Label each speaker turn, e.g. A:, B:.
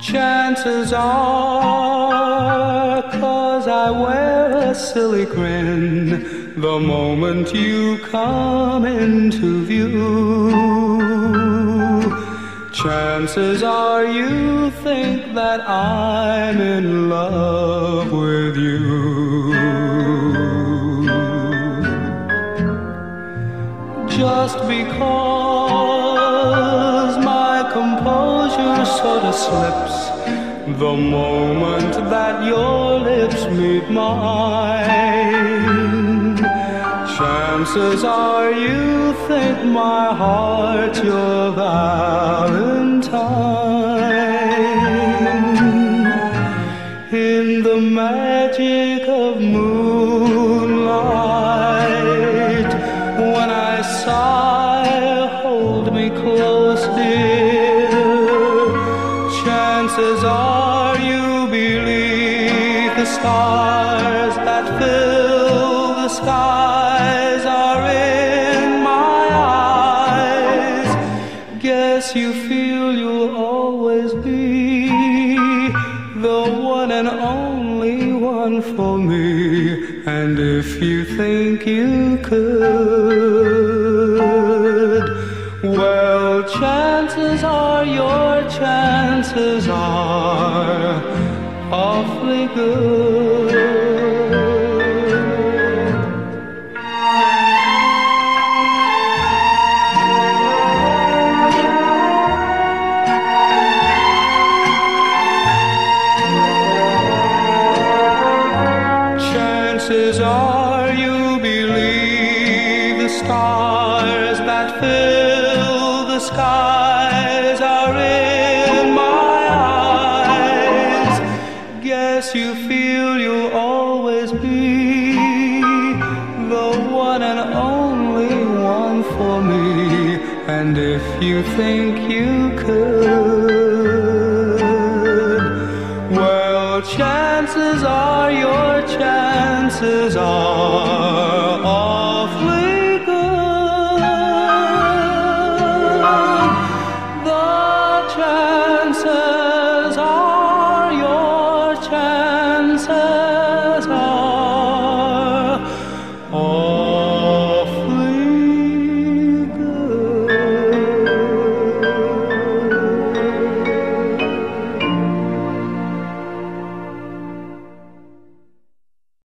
A: chances are, cause I wear a silly grin the moment you come into view. Chances are you think that I'm in love with you. Just because sort of slips the moment that your lips meet mine. Chances are you think my heart's your valentine. In the magic of moonlight, when I sigh, hold me close, Chances are you believe the stars that fill the skies are in my eyes. Guess you feel you'll always be the one and only one for me. And if you think you could, well, chances are your chances are awfully good. Chances are you believe the stars that fill the skies Guess you feel you'll always be the one and only one for me. And if you think you could, well, chances are your chances are. answer.